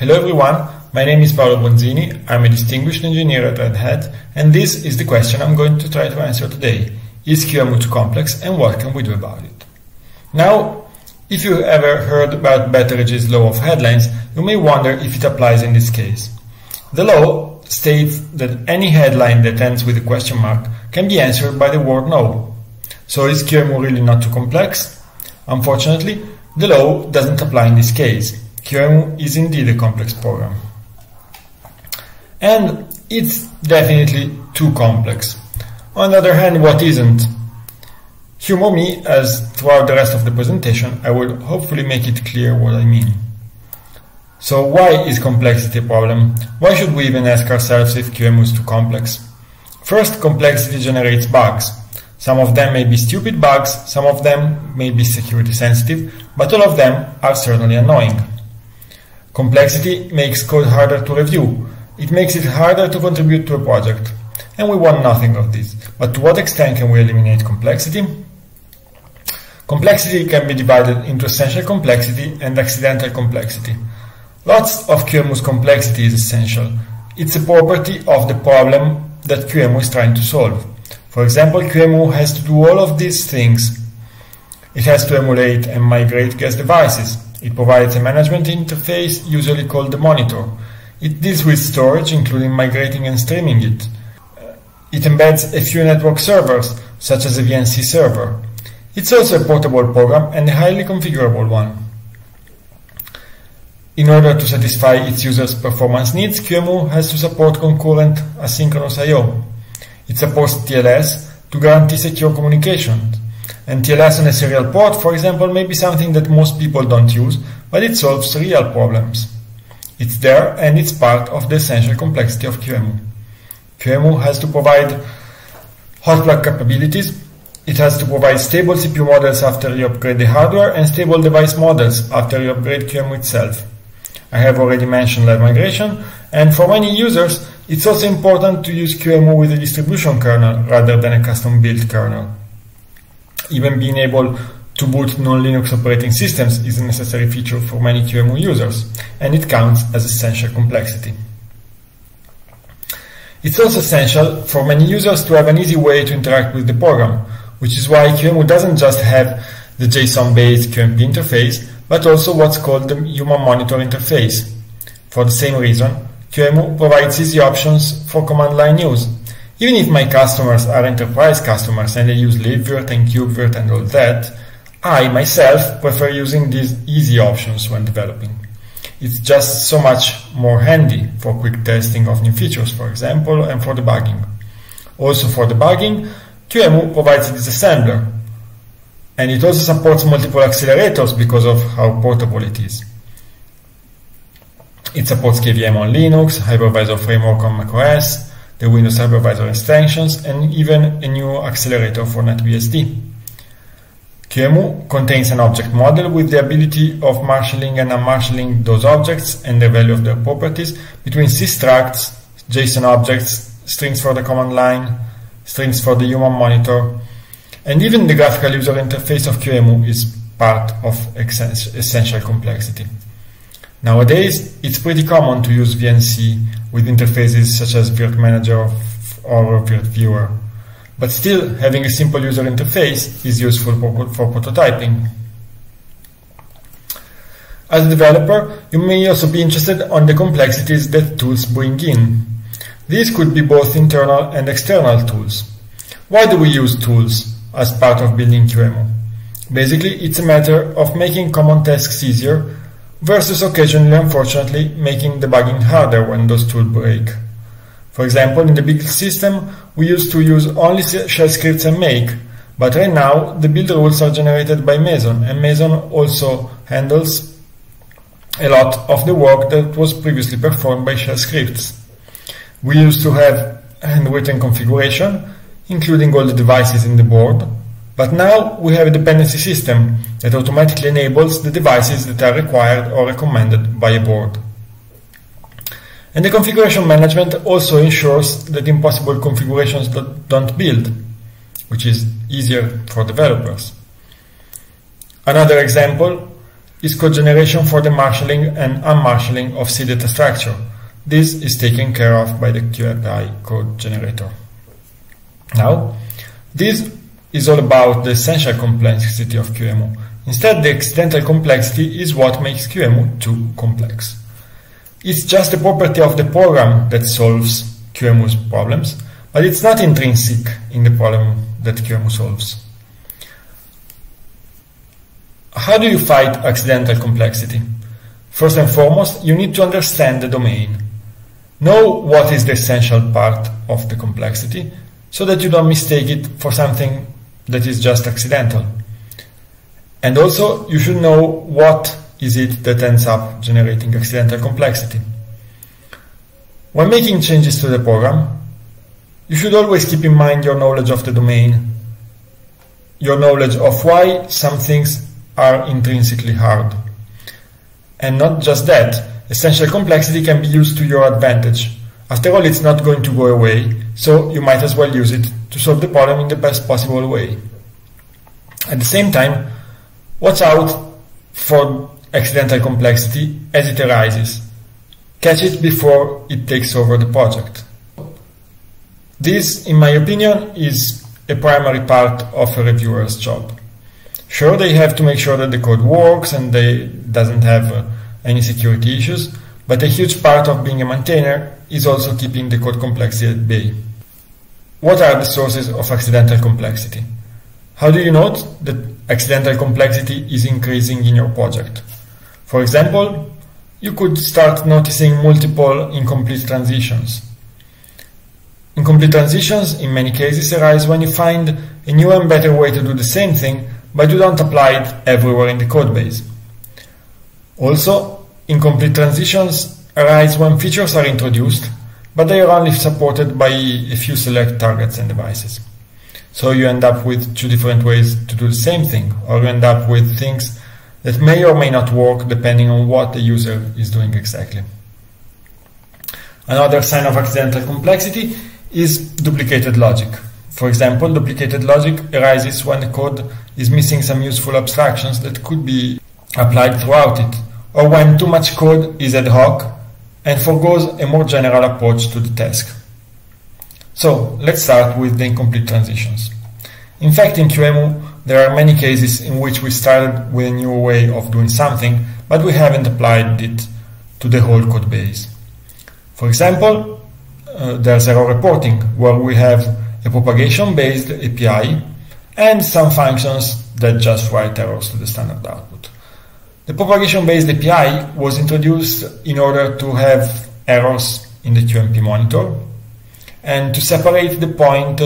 Hello everyone, my name is Paolo Bonzini, I'm a distinguished engineer at Red Hat, and this is the question I'm going to try to answer today. Is QEMU too complex and what can we do about it? Now, if you ever heard about Betteridge's law of headlines, you may wonder if it applies in this case. The law states that any headline that ends with a question mark can be answered by the word no. So is QEMU really not too complex? Unfortunately, the law doesn't apply in this case. QEMU is indeed a complex program. And it's definitely too complex. On the other hand, what isn't? Humor me as throughout the rest of the presentation I will hopefully make it clear what I mean. So why is complexity a problem? Why should we even ask ourselves if QEMU is too complex? First, complexity generates bugs. Some of them may be stupid bugs, some of them may be security sensitive, but all of them are certainly annoying. Complexity makes code harder to review. It makes it harder to contribute to a project. And we want nothing of this. But to what extent can we eliminate complexity? Complexity can be divided into essential complexity and accidental complexity. Lots of QEMU's complexity is essential. It's a property of the problem that QEMU is trying to solve. For example, QEMU has to do all of these things. It has to emulate and migrate guest devices. It provides a management interface, usually called the monitor. It deals with storage, including migrating and streaming it. Uh, it embeds a few network servers, such as a VNC server. It's also a portable program and a highly configurable one. In order to satisfy its users' performance needs, QEMU has to support concurrent asynchronous I.O. It supports TLS to guarantee secure communication. And TLS on a serial port, for example, may be something that most people don't use, but it solves real problems. It's there and it's part of the essential complexity of QEMU. QEMU has to provide hot plug capabilities, it has to provide stable CPU models after you upgrade the hardware and stable device models after you upgrade QEMU itself. I have already mentioned live migration, and for many users, it's also important to use QEMU with a distribution kernel rather than a custom-built kernel. Even being able to boot non-Linux operating systems is a necessary feature for many QEMU users, and it counts as essential complexity. It's also essential for many users to have an easy way to interact with the program, which is why QEMU doesn't just have the JSON-based QMP interface, but also what's called the Human Monitor interface. For the same reason, QEMU provides easy options for command line use. Even if my customers are enterprise customers and they use libvirt and kubevirt and all that, I myself prefer using these easy options when developing. It's just so much more handy for quick testing of new features, for example, and for debugging. Also for the debugging, QEMU provides disassembler, and it also supports multiple accelerators because of how portable it is. It supports KVM on Linux, Hypervisor Framework on macOS, the Windows Hypervisor extensions, and even a new accelerator for NetBSD. QEMU contains an object model with the ability of marshalling and unmarshalling those objects and the value of their properties between C structs, JSON objects, strings for the command line, strings for the human monitor, and even the graphical user interface of QEMU is part of essential complexity. Nowadays, it's pretty common to use VNC with interfaces such as Virt Manager or Virt Viewer, but still having a simple user interface is useful for, prototyping. As a developer, you may also be interested on the complexities that tools bring in. These could be both internal and external tools. Why do we use tools as part of building QEMU? Basically, it's a matter of making common tasks easier versus occasionally, unfortunately, making debugging harder when those tools break. For example, in the build system, we used to use only shell scripts and make, but right now the build rules are generated by Meson, and Meson also handles a lot of the work that was previously performed by shell scripts. We used to have handwritten configuration, including all the devices in the board, but now we have a dependency system that automatically enables the devices that are required or recommended by a board. And the configuration management also ensures that impossible configurations don't build, which is easier for developers. Another example is code generation for the marshalling and unmarshalling of C data structure. This is taken care of by the QAPI code generator. Now, this is all about the essential complexity of QEMU. Instead, the accidental complexity is what makes QEMU too complex. It's just a property of the program that solves QEMU's problems, but it's not intrinsic in the problem that QEMU solves. How do you fight accidental complexity? First and foremost, you need to understand the domain. Know what is the essential part of the complexity so that you don't mistake it for something that is just accidental. And also, you should know what is it that ends up generating accidental complexity. When making changes to the program, you should always keep in mind your knowledge of the domain, your knowledge of why some things are intrinsically hard. And not just that, essential complexity can be used to your advantage. After all, it's not going to go away, so you might as well use it to solve the problem in the best possible way. At the same time, watch out for accidental complexity as it arises. Catch it before it takes over the project. This, in my opinion, is a primary part of a reviewer's job. Sure, they have to make sure that the code works and they doesn't have uh, any security issues, but a huge part of being a maintainer is also keeping the code complexity at bay. What are the sources of accidental complexity? How do you note that accidental complexity is increasing in your project? For example, you could start noticing multiple incomplete transitions. Incomplete transitions in many cases arise when you find a new and better way to do the same thing but you don't apply it everywhere in the codebase. Also, incomplete transitions arise when features are introduced, but they are only supported by a few select targets and devices. So you end up with two different ways to do the same thing, or you end up with things that may or may not work depending on what the user is doing exactly. Another sign of accidental complexity is duplicated logic. For example, duplicated logic arises when the code is missing some useful abstractions that could be applied throughout it, or when too much code is ad hoc and forgoes a more general approach to the task. So, let's start with the incomplete transitions. In fact, in QEMU, there are many cases in which we started with a new way of doing something, but we haven't applied it to the whole code base. For example, uh, there's error reporting, where we have a propagation-based API, and some functions that just write errors to the standard output. The propagation-based API was introduced in order to have errors in the QMP monitor and to separate the point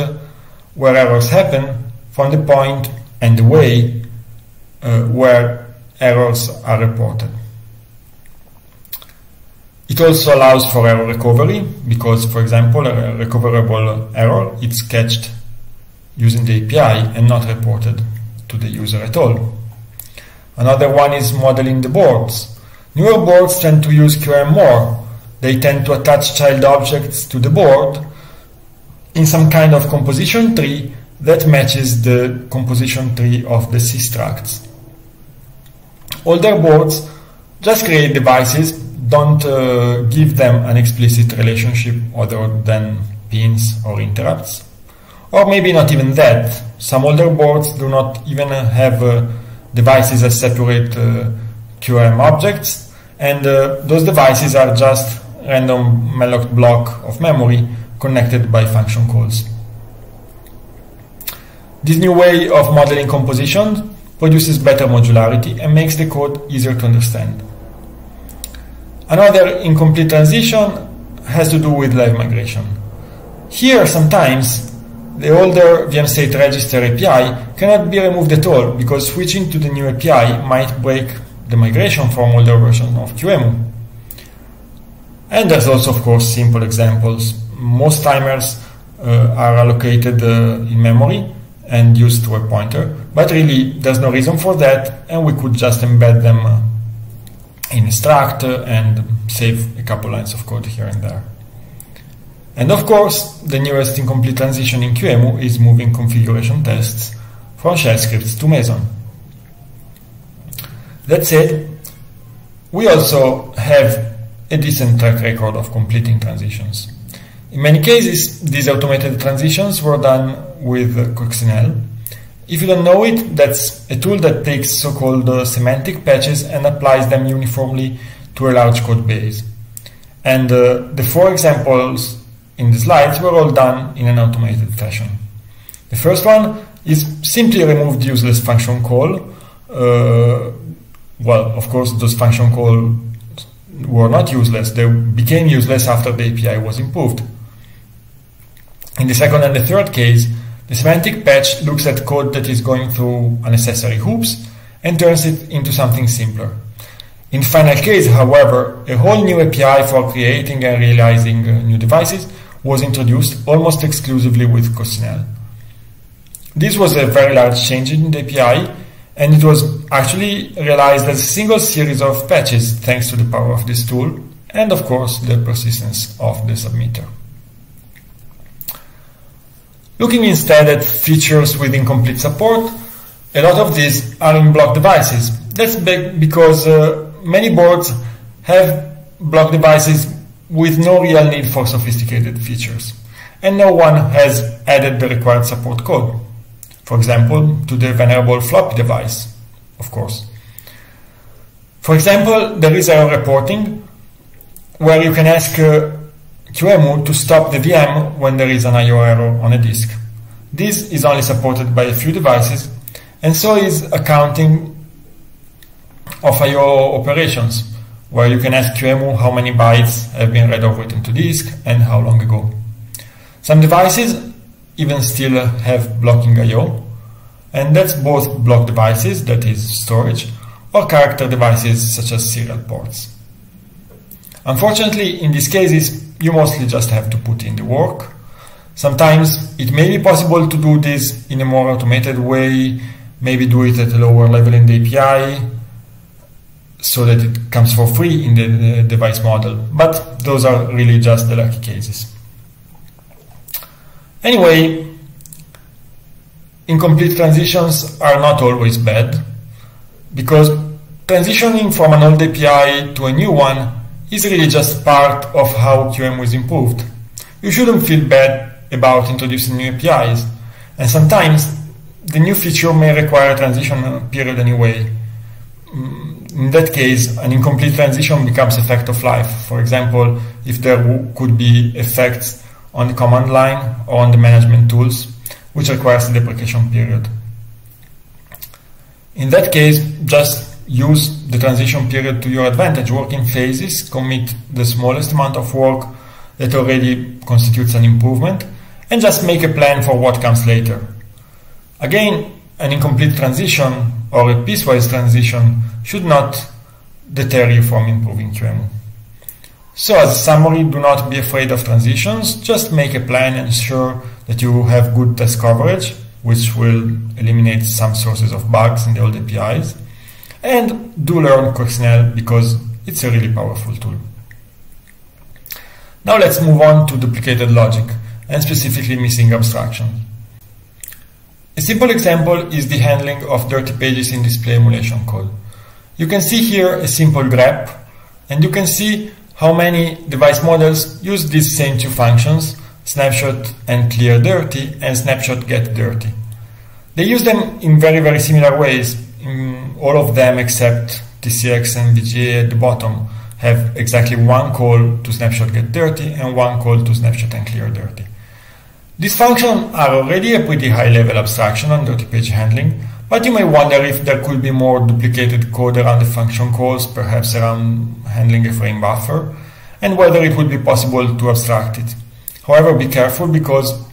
where errors happen from the point and the way uh, where errors are reported. It also allows for error recovery because, for example, a recoverable error is catched using the API and not reported to the user at all. Another one is modeling the boards. Newer boards tend to use QOM more. They tend to attach child objects to the board in some kind of composition tree that matches the composition tree of the C structs. Older boards just create devices don't uh, give them an explicit relationship other than pins or interrupts. Or maybe not even that. Some older boards do not even have uh, devices as separate uh, QOM objects, and uh, those devices are just random malloc block of memory connected by function calls. This new way of modeling composition produces better modularity and makes the code easier to understand. Another incomplete transition has to do with live migration. Here, sometimes, the older VM state register API cannot be removed at all because switching to the new API might break the migration from older version of QEMU. And there's also, of course, simple examples. Most timers uh, are allocated uh, in memory and used to a pointer, but really there's no reason for that, and we could just embed them uh, in struct and save a couple lines of code here and there. And of course, the newest incomplete transition in QEMU is moving configuration tests from shell scripts to Meson. That said, we also have a decent track record of completing transitions. In many cases, these automated transitions were done with Coccinelle. If you don't know it, that's a tool that takes so-called uh, semantic patches and applies them uniformly to a large code base. And uh, the four examples in the slides were all done in an automated fashion. The first one is simply remove the useless function call. Uh, well, of course, those function calls were not useless. They became useless after the API was improved. In the second and the third case, the semantic patch looks at code that is going through unnecessary hoops and turns it into something simpler. In the final case, however, a whole new API for creating and realizing uh, new devices was introduced almost exclusively with Coccinelle. This was a very large change in the API, and it was actually realized as a single series of patches thanks to the power of this tool, and of course the persistence of the submitter. Looking instead at features with incomplete support, a lot of these are in block devices. That's big because uh, many boards have block devices with no real need for sophisticated features, and no one has added the required support code. For example, to the venerable floppy device, of course. For example, there is error reporting where you can ask uh, QEMU to stop the VM when there is an IO error on a disk. This is only supported by a few devices, and so is accounting of I.O. operations, where you can ask QEMU how many bytes have been read or written to disk and how long ago. Some devices even still have blocking I.O., and that's both block devices, that is storage, or character devices such as serial ports. Unfortunately, in these cases, you mostly just have to put in the work. Sometimes it may be possible to do this in a more automated way, maybe do it at a lower level in the API, so that it comes for free in the, the device model. But those are really just the lucky cases. Anyway, incomplete transitions are not always bad because transitioning from an old API to a new one is really just part of how QM is improved. You shouldn't feel bad about introducing new APIs, and sometimes the new feature may require a transition period anyway. Mm, In that case, an incomplete transition becomes a fact of life. For example, if there could be effects on the command line or on the management tools, which requires a deprecation period. In that case, just use the transition period to your advantage. Work in phases, commit the smallest amount of work that already constitutes an improvement, and just make a plan for what comes later. Again, an incomplete transition or a piecewise transition should not deter you from improving QEMU. So as a summary, do not be afraid of transitions, just make a plan and ensure that you have good test coverage, which will eliminate some sources of bugs in the old APIs. And do learn Coccinelle because it's a really powerful tool. Now let's move on to duplicated logic, and specifically missing abstraction. A simple example is the handling of dirty pages in display emulation code. You can see here a simple grep, and you can see how many device models use these same two functions, snapshot and clear dirty and snapshot get dirty. They use them in very, very similar ways. In all of them except TCX and VGA at the bottom have exactly one call to snapshot get dirty and one call to snapshot and clear dirty. These functions are already a pretty high level abstraction on dirty page handling, but you may wonder if there could be more duplicated code around the function calls, perhaps around handling a frame buffer, and whether it would be possible to abstract it. However, be careful because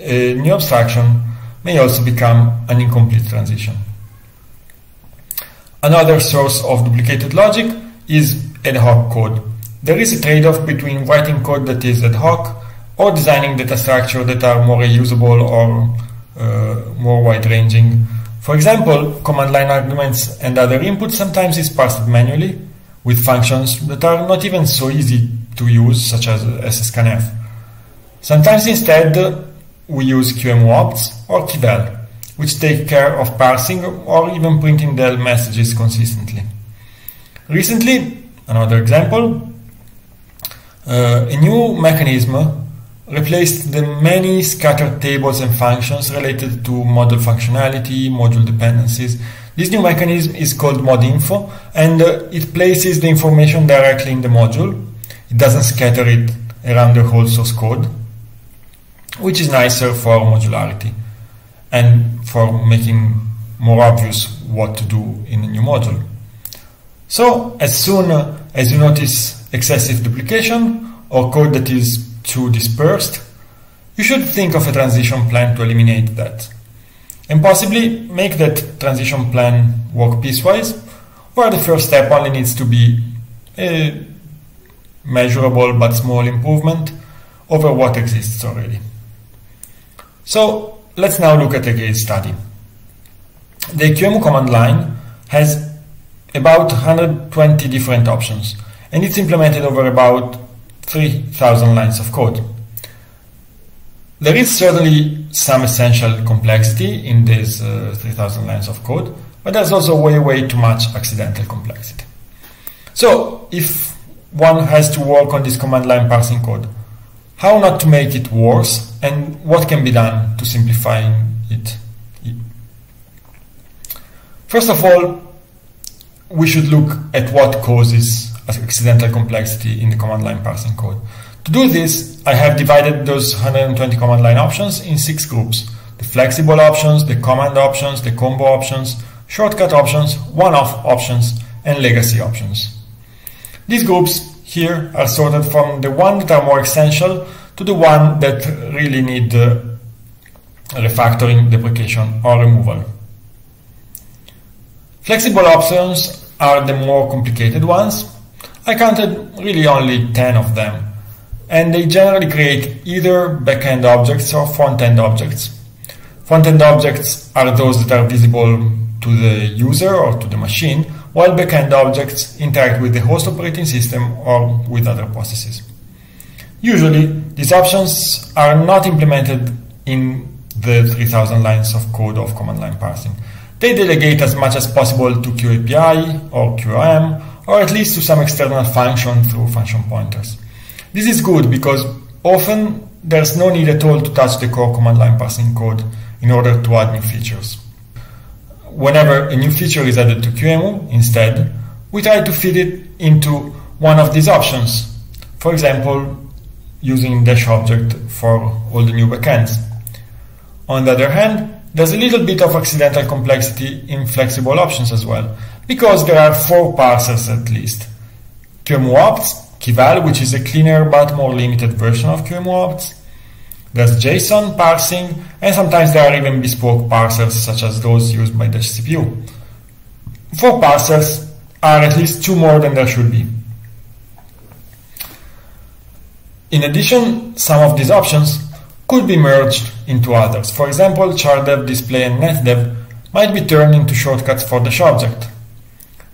a new abstraction may also become an incomplete transition. Another source of duplicated logic is ad hoc code. There is a trade-off between writing code that is ad hoc or designing data structure that are more reusable or uh, more wide-ranging. For example, command line arguments and other inputs sometimes is parsed manually with functions that are not even so easy to use, such as sscanf. Sometimes instead we use QEMU-opts or keyval, which take care of parsing or even printing the messages consistently. Recently, another example, uh, a new mechanism replaced the many scattered tables and functions related to module functionality, module dependencies. This new mechanism is called modinfo and uh, it places the information directly in the module. It doesn't scatter it around the whole source code, which is nicer for modularity and for making more obvious what to do in a new module. So as soon as you notice excessive duplication or code that is too dispersed, you should think of a transition plan to eliminate that. And possibly make that transition plan work piecewise, where the first step only needs to be a measurable but small improvement over what exists already. So let's now look at a case study. The QEMU command line has about 120 different options and it's implemented over about 3,000 lines of code. There is certainly some essential complexity in these uh, 3,000 lines of code, but there's also way, way too much accidental complexity. So, if one has to work on this command line parsing code, how not to make it worse, and what can be done to simplify it? First of all, we should look at what causes accidental complexity in the command line parsing code. To do this, I have divided those 120 command line options in six groups. The flexible options, the command options, the combo options, shortcut options, one-off options, and legacy options. These groups here are sorted from the ones that are more essential to the one that really need uh, refactoring, deprecation, or removal. Flexible options are the more complicated ones, I counted really only 10 of them, and they generally create either backend objects or front-end objects. Front-end objects are those that are visible to the user or to the machine, while backend objects interact with the host operating system or with other processes. Usually, these options are not implemented in the 3000 lines of code of command line parsing. They delegate as much as possible to QAPI or QOM or at least to some external function through function pointers. This is good because often there's no need at all to touch the core command line parsing code in order to add new features. Whenever a new feature is added to QEMU, instead, we try to feed it into one of these options. For example, using dash object for all the new backends. On the other hand, there's a little bit of accidental complexity in flexible options as well, because there are four parsers at least. QEMU keyval, which is a cleaner but more limited version of QEMU There's JSON parsing, and sometimes there are even bespoke parsers such as those used by the CPU. Four parsers are at least two more than there should be. In addition, some of these options could be merged into others. For example, chardev, display, and netdev might be turned into shortcuts for the object.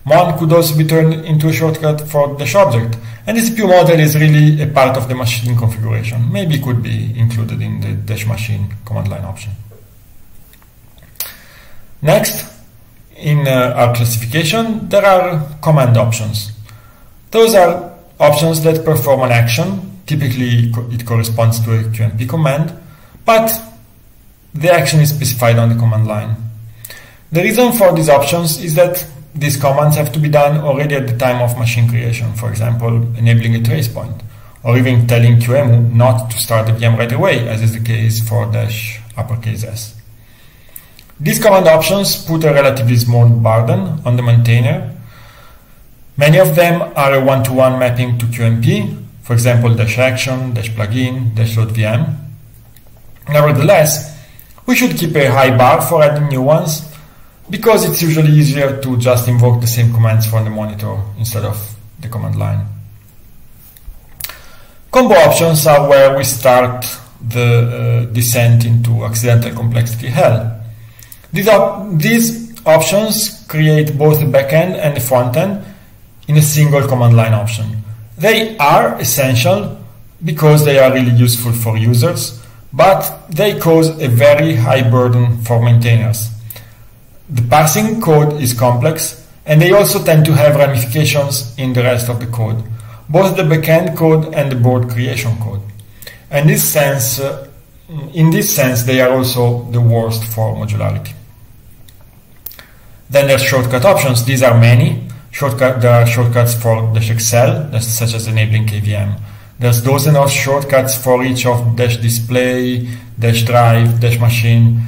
Mon could also be turned into a shortcut for the object, and the CPU model is really a part of the machine configuration. Maybe could be included in the dash machine command line option. Next, in uh, our classification, there are command options. Those are options that perform an action. Typically, it corresponds to a QMP command, but the action is specified on the command line. The reason for these options is that these commands have to be done already at the time of machine creation, for example, enabling a trace point, or even telling QEMU not to start the VM right away, as is the case for dash uppercase S. These command options put a relatively small burden on the maintainer. Many of them are a one-to-one -one mapping to QMP, for example, dash action, dash plugin, dash load VM. Nevertheless, we should keep a high bar for adding new ones because it's usually easier to just invoke the same commands from the monitor instead of the command line. Combo options are where we start the uh, descent into accidental complexity hell. These, op these options create both the backend and the frontend in a single command line option. They are essential because they are really useful for users, but they cause a very high burden for maintainers. The parsing code is complex and they also tend to have ramifications in the rest of the code, both the backend code and the board creation code. And this sense, uh, in this sense, they are also the worst for modularity. Then there's shortcut options. These are many. Shortcut, there are shortcuts for Dash accel, such as enabling KVM. There's dozens of shortcuts for each of Dash Display, Dash Drive, Dash Machine.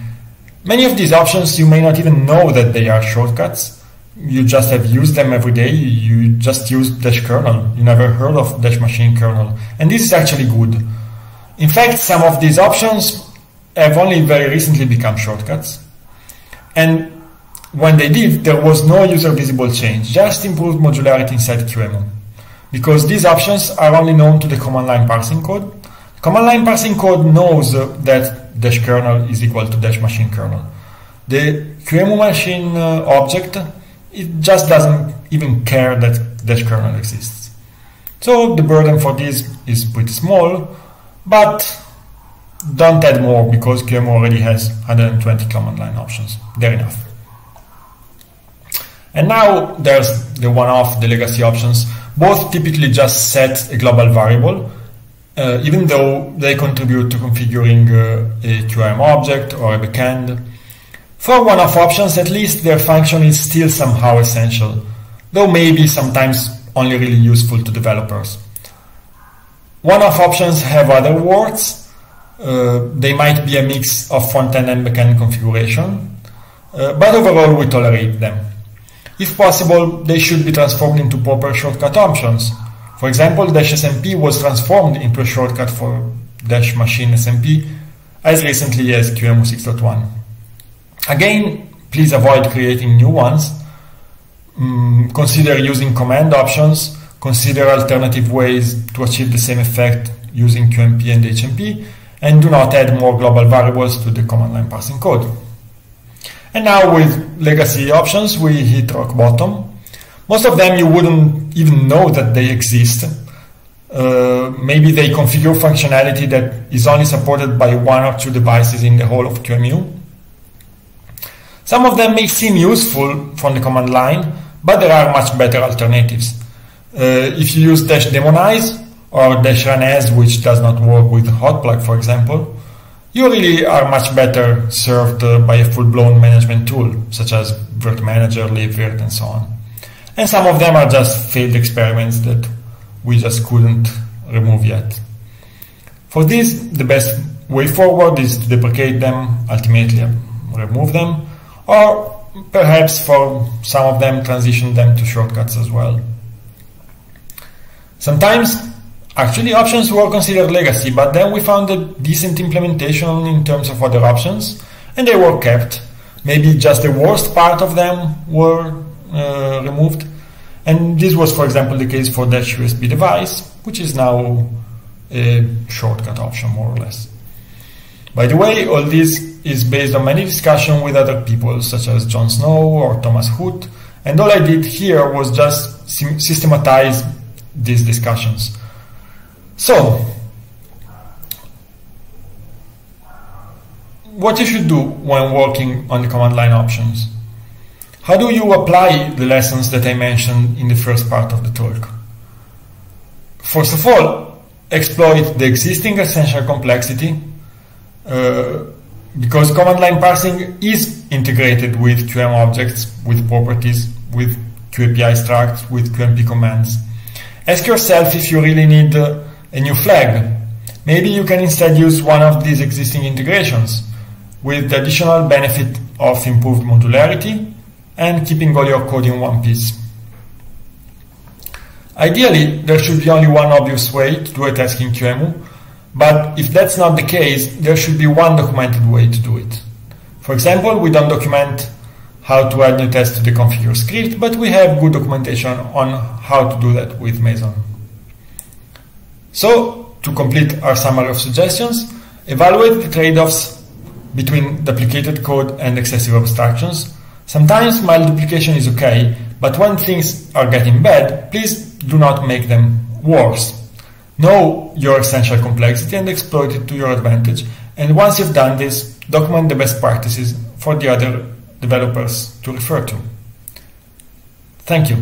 Many of these options you may not even know that they are shortcuts. You just have used them every day. You just use Dash kernel. You never heard of Dash Machine kernel. And this is actually good. In fact, some of these options have only very recently become shortcuts. And when they did, there was no user visible change, just improved modularity inside QEMU. Because these options are only known to the command line parsing code. Command line parsing code knows that dash kernel is equal to dash machine kernel. The QEMU machine uh, object, it just doesn't even care that dash kernel exists. So the burden for this is pretty small, but don't add more because QEMU already has 120 command line options. They're enough. And now there's the one-off, the legacy options. Both typically just set a global variable, uh, even though they contribute to configuring uh, a QOM object or a backend. For one-off options, at least their function is still somehow essential, though maybe sometimes only really useful to developers. One-off options have other words. Uh, they might be a mix of front-end and back-end configuration, uh, but overall we tolerate them. If possible, they should be transformed into proper shortcut options. For example, Dash SMP was transformed into a shortcut for Dash Machine SMP as recently as QEMU 6.1. Again, please avoid creating new ones. Mm, consider using command options. Consider alternative ways to achieve the same effect using QMP and HMP. And do not add more global variables to the command line parsing code. And now with legacy options, we hit rock bottom. Most of them you wouldn't even know that they exist. Uh, maybe they configure functionality that is only supported by one or two devices in the whole of QEMU. Some of them may seem useful from the command line, but there are much better alternatives. Uh, if you use dash daemonize or dash run as, which does not work with hotplug, for example, you really are much better served uh, by a full-blown management tool, such as Virt Manager, libvirt, and so on. And some of them are just failed experiments that we just couldn't remove yet. For this, the best way forward is to deprecate them, ultimately remove them, or perhaps for some of them transition them to shortcuts as well. Sometimes Actually, options were considered legacy, but then we found a decent implementation in terms of other options, and they were kept. Maybe just the worst part of them were uh, removed. And this was, for example, the case for Dash USB device, which is now a shortcut option, more or less. By the way, all this is based on many discussion with other people, such as John Snow or Thomas Huth, and all I did here was just systematize these discussions. So, what you should do when working on the command line options? How do you apply the lessons that I mentioned in the first part of the talk? First of all, exploit the existing essential complexity uh, because command line parsing is integrated with QOM objects, with properties, with QAPI structs, with QMP commands. Ask yourself if you really need uh, a new flag. Maybe you can instead use one of these existing integrations with the additional benefit of improved modularity and keeping all your code in one piece. Ideally, there should be only one obvious way to do a task in QEMU, but if that's not the case, there should be one documented way to do it. For example, we don't document how to add new tests to the configure script, but we have good documentation on how to do that with Meson. So, to complete our summary of suggestions, evaluate the trade-offs between duplicated code and excessive abstractions. Sometimes mild duplication is okay, but when things are getting bad, please do not make them worse. Know your essential complexity and exploit it to your advantage. And once you've done this, document the best practices for the other developers to refer to. Thank you.